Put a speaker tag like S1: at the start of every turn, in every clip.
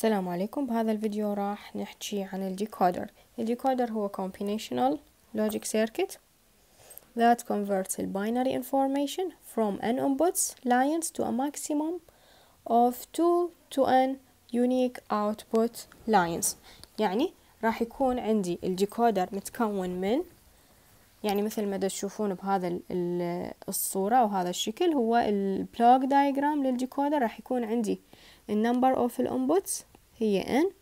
S1: السلام عليكم. بهذا الفيديو راح نحكي عن ال decoder ال decoder هو combinational logic circuit that converts the binary information from n inputs lines to a maximum of 2 to n unique output lines. يعني راح يكون عندي ال decoder متكون من يعني مثل ما تشوفون بهذا الصورة أو هذا الشكل هو ال block diagram لل decoder راح يكون عندي ال number of ال inputs هي n.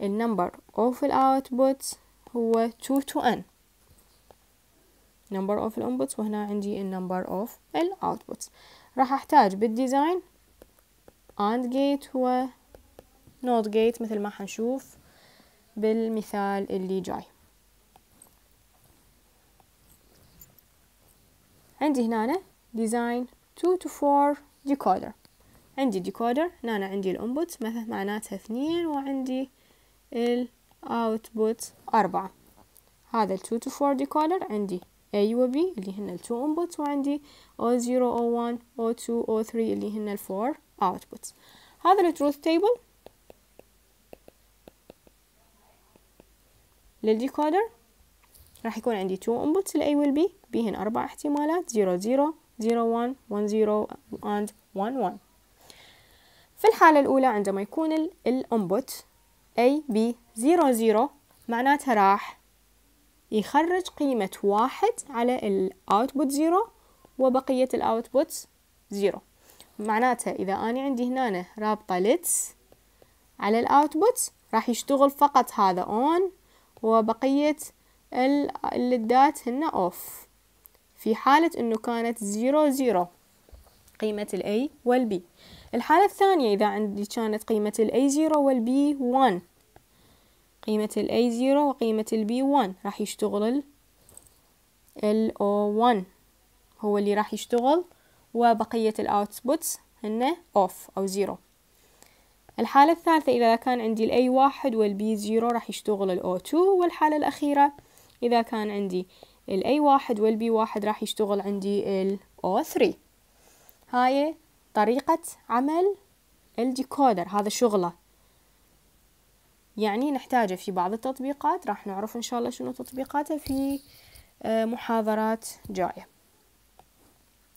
S1: ال number of ال outputs هو 2 to n. number of ال inputs وهنا عندي ال number of ال outputs راح أحتاج بال design AND gate و NOT gate مثل ما حنشوف بالمثال اللي جاي. عندي هنا design 2 to 4 decoder. عندي decoder هنا عندي ال input معناتها اثنين وعندي ال output أربعة. هذا ال 2 to 4 decoder عندي A و B اللي هن ال 2 inputs وعندي O0 O1 O2 O3 اللي هن ال 4 outputs. هذا ال truth table لل decoder راح يكون عندي 2 inputs ال A وال B. بيهن أربع احتمالات 0 0 0 1 1 0 and 1 1 في الحالة الأولى عندما يكون ال input A B 0 0 معناتها راح يخرج قيمة واحد على ال output 0 وبقية ال output 0 معناتها إذا أنا عندي هنا رابطة LEDs على ال output راح يشتغل فقط هذا on وبقية اللدات هنا off. في حالة إنه كانت 0 0 قيمة ال A وال B. الحالة الثانية إذا عندي كانت قيمة ال A0 وال B1 قيمة ال A0 وقيمة ال B1 راح يشتغل ال O1 هو اللي راح يشتغل وبقية الأوتبوتس هن off أو zero. الحالة الثالثة إذا كان عندي ال A1 وال B0 راح يشتغل ال O2 والحالة الأخيرة إذا كان عندي ال A1 وال B1 راح يشتغل عندي ال O3 هاي طريقة عمل الديكودر هذا شغلة. يعني نحتاجه في بعض التطبيقات راح نعرف إن شاء الله شنو تطبيقاته في آه، محاضرات جاية.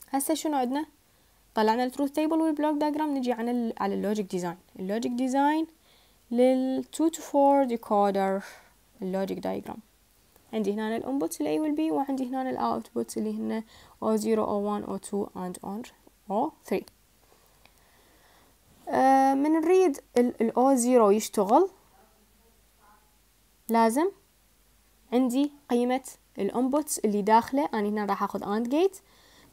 S1: هسه شنو عندنا؟ طلعنا ال truth table وال block diagram نجي عن على ال logic design ال logic design لل 2 to 4 decoder ال logic diagram عندي هنا ال inputs ال A وال B وعندي هنا ال outputs اللي هن O0 O1 O2 and on. O3 آه من نريد ال O0 يشتغل. لازم. عندي قيمة ال inputs اللي داخله. أنا هنا راح أخذ AND gate.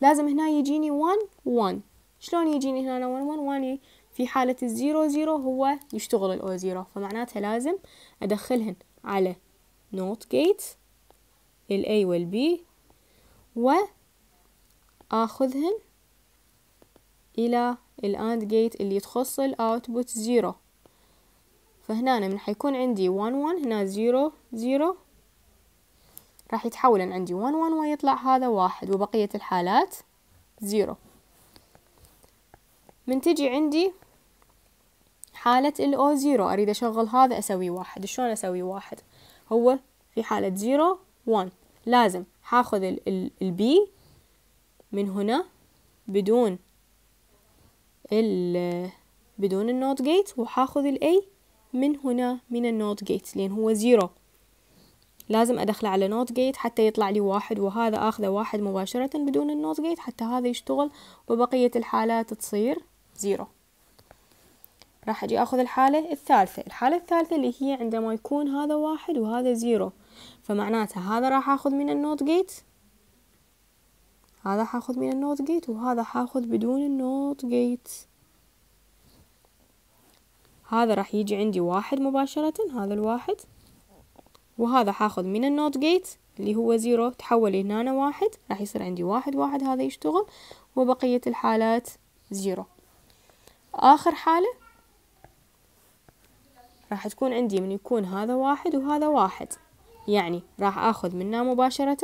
S1: لازم هنا يجيني 1 1 شلون يجيني هنا 1 1 1 في حالة ال zero zero هو يشتغل ال O zero فمعناتها لازم أدخلهن على NOT gate ال A وال B. وآخذهن إلى ال AND gate اللي تخص ال output zero فهنا من حيكون عندي 1 1 هنا 0 0 راح يتحول عندي 1 1 ويطلع هذا واحد وبقية الحالات 0 من تجي عندي حالة ال O 0 أريد أشغل هذا أسوي واحد. شلون أسوي واحد؟ هو في حالة 0 1 لازم حاخذ ال B من هنا بدون ال بدون ال NOT gate وحاخذ ال A من هنا من ال NOT gate لأن هو zero لازم أدخله على NOT gate حتى يطلع لي واحد وهذا أخذه واحد مباشرة بدون ال NOT gate حتى هذا يشتغل وبقية الحالات تصير zero راح أجي أخذ الحالة الثالثة. الحالة الثالثة اللي هي عندما يكون هذا واحد وهذا zero فمعناتها هذا راح أخذ من ال NOT gate هذا حاخذ من ال NOT gate وهذا حاخذ بدون ال NOT gate هذا راح يجي عندي واحد مباشرة هذا الواحد. وهذا حاخذ من ال NOT gate اللي هو zero تحول هنا واحد. راح يصير عندي واحد واحد هذا يشتغل. وبقية الحالات zero آخر حالة راح تكون عندي من يكون هذا واحد وهذا واحد. يعني راح آخذ منه مباشرة.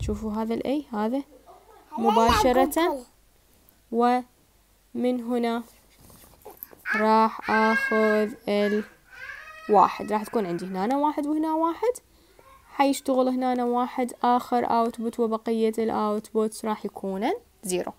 S1: شوفوا هذا ال A هذا مباشرة. ومن هنا راح آخذ الواحد راح تكون عندي هنا واحد وهنا واحد. حيشتغل هنا واحد. آخر output وبقية ال outputs راح يكونن zero